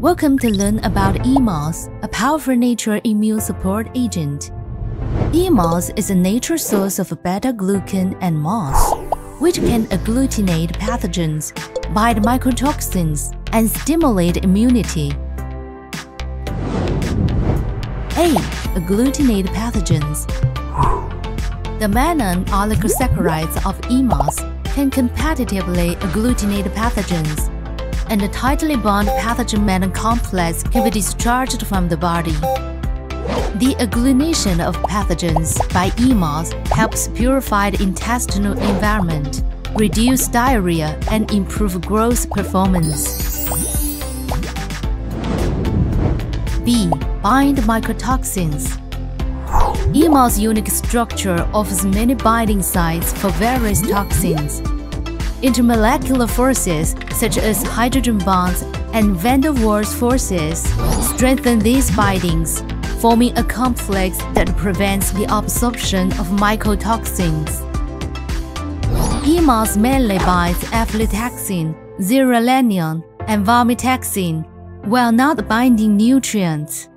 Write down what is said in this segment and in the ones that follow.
Welcome to learn about YeaMOS, a powerful natural immune support agent. YeaMOS is a natural source of beta-glucan and MOS, which can agglutinate pathogens, bind mycotoxins, and stimulate immunity. A. Agglutinate pathogens. The mannan oligosaccharides of YeaMOS can competitively agglutinate pathogens and the tightly bound pathogen complex can be discharged from the body. The agglutination of pathogens by YeaMOS helps purify the intestinal environment, reduce diarrhea, and improve growth performance. B. Bind mycotoxins. YeaMOS' unique structure offers many binding sites for various toxins. Intermolecular forces, such as hydrogen bonds and van der Waals forces, strengthen these bindings, forming a complex that prevents the absorption of mycotoxins. YeaMOS mainly binds aflatoxin, zearalenone, and vormatrigine, while not binding nutrients.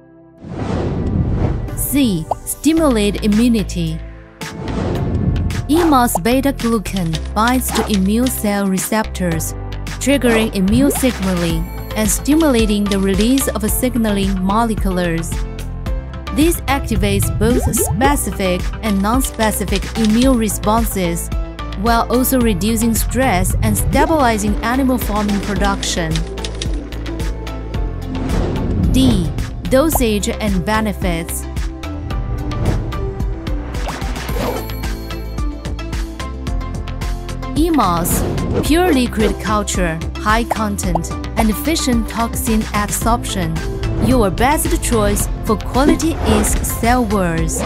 C. Stimulate immunity. YeaMOS beta-glucan binds to immune cell receptors, triggering immune signaling and stimulating the release of signaling molecules. This activates both specific and non-specific immune responses, while also reducing stress and stabilizing animal farming production. D. Dosage and benefits YeaMOS, pure liquid culture, high content, and efficient toxin absorption. Your best choice for quality is cell walls.